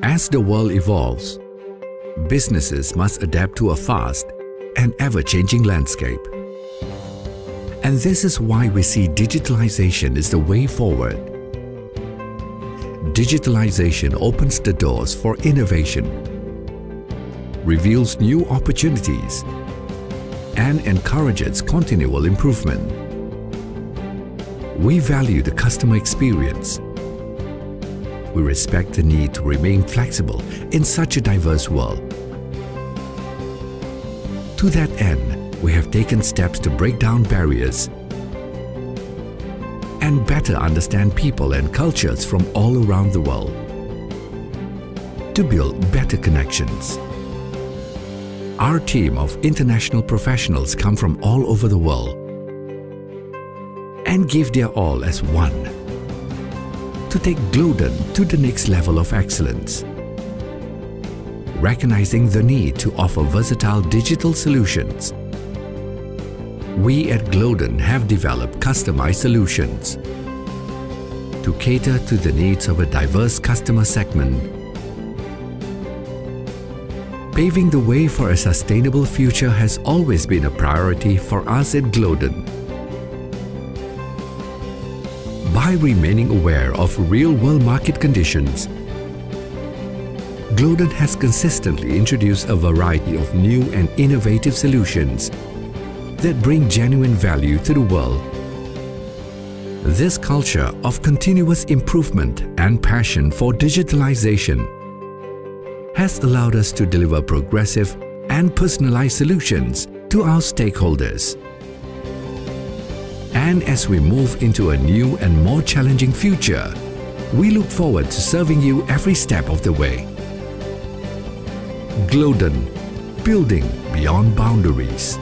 As the world evolves, businesses must adapt to a fast and ever-changing landscape. And this is why we see digitalization is the way forward. Digitalization opens the doors for innovation, reveals new opportunities, and encourages continual improvement. We value the customer experience. We respect the need to remain flexible in such a diverse world. To that end, we have taken steps to break down barriers and better understand people and cultures from all around the world to build better connections. Our team of international professionals come from all over the world and give their all as one to take Glodon to the next level of excellence. Recognizing the need to offer versatile digital solutions we at Glodon have developed customized solutions to cater to the needs of a diverse customer segment, paving the way for a sustainable future has always been a priority for us at Glodon. By remaining aware of real-world market conditions, Glodon has consistently introduced a variety of new and innovative solutions that bring genuine value to the world. This culture of continuous improvement and passion for digitalization has allowed us to deliver progressive and personalized solutions to our stakeholders. And as we move into a new and more challenging future, we look forward to serving you every step of the way. Glodon, building beyond boundaries.